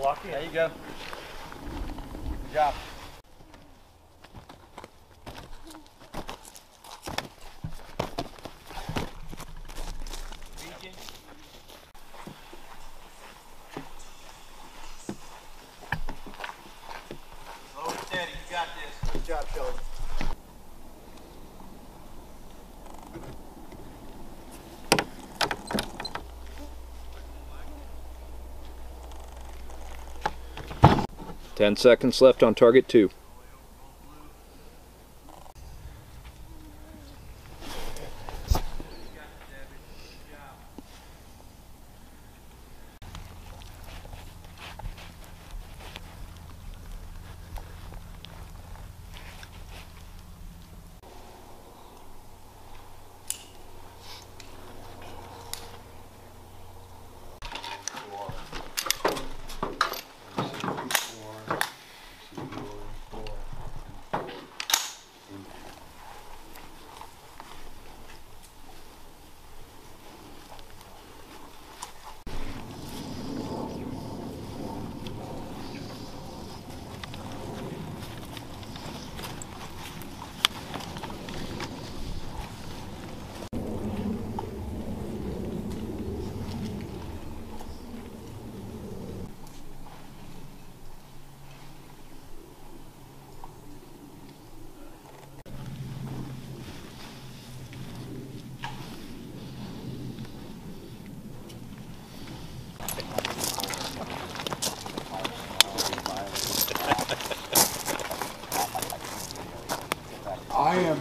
In. There you go. Good job. 10 seconds left on target 2.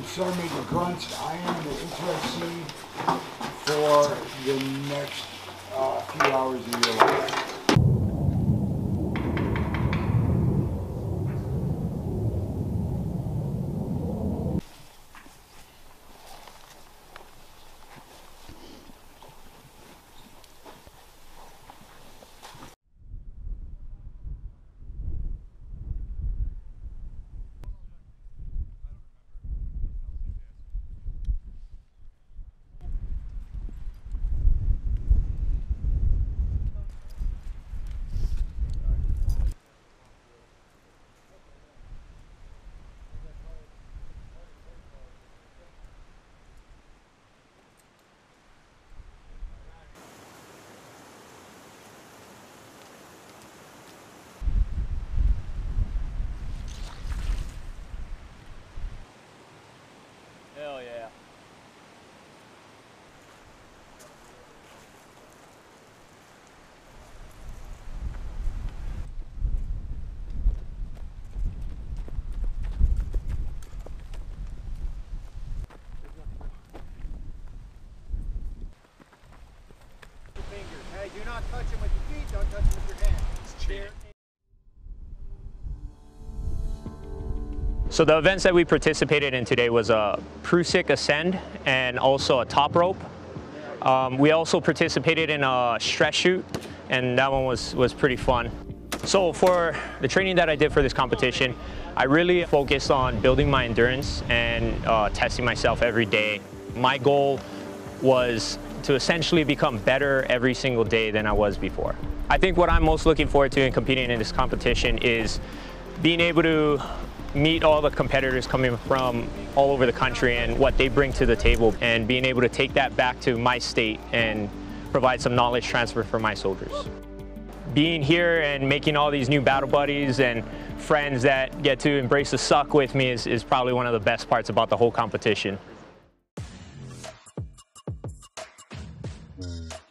So, making grunts, I am going to for the next uh, few hours of your life. Do not touch him with your feet. Don't touch him with your hands. So the events that we participated in today was a Prusik Ascend and also a top rope. Um, we also participated in a stress shoot and that one was, was pretty fun. So for the training that I did for this competition, I really focused on building my endurance and uh, testing myself every day. My goal was to essentially become better every single day than I was before. I think what I'm most looking forward to in competing in this competition is being able to meet all the competitors coming from all over the country and what they bring to the table and being able to take that back to my state and provide some knowledge transfer for my soldiers. Being here and making all these new battle buddies and friends that get to embrace the suck with me is, is probably one of the best parts about the whole competition. Mm.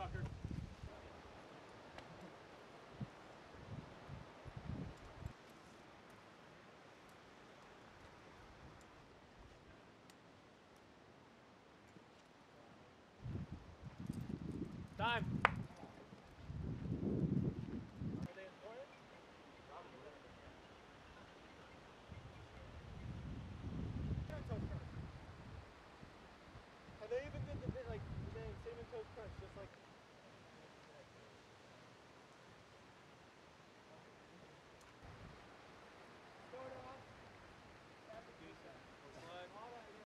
Tucker. Time.